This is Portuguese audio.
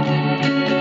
Música